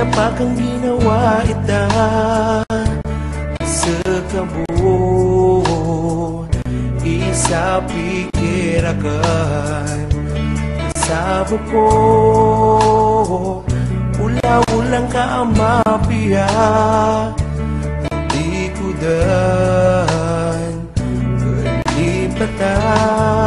Di apa kang ginawa ita Sa kabon Isa pikirakan Sa buko Ula-ulang ka ang mapiya Di ko dan Kalipatan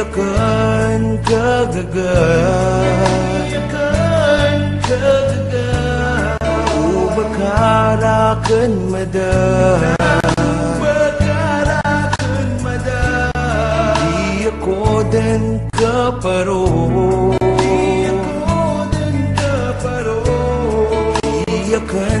akan kagagan Di akan kagagan Ubakarakan madan Ubakarakan madan Di ako din kaparo. Di ako din kaparo. Di akan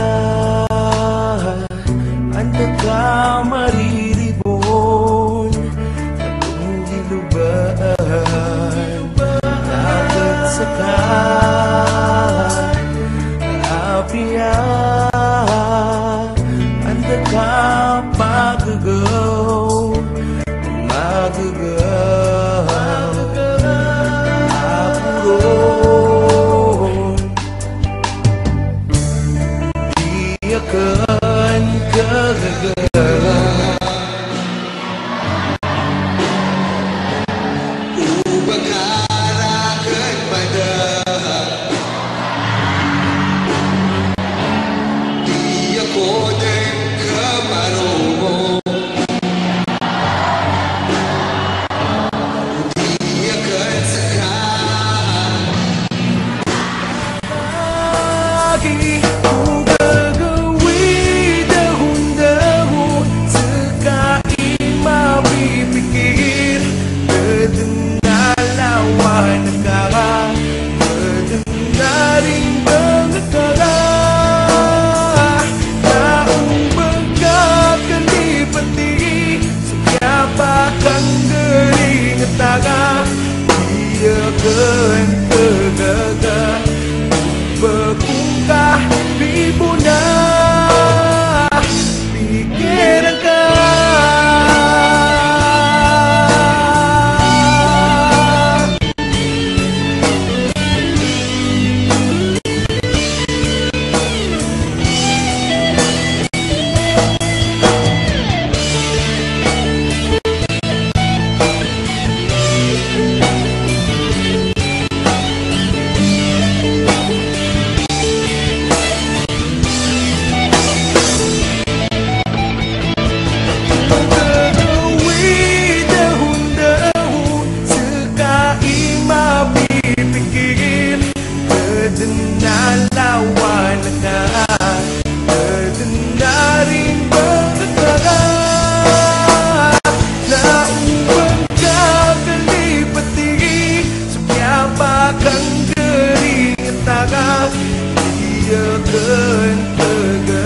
Pia, and the God. kering tenaga Berkungkah di Good, good, good.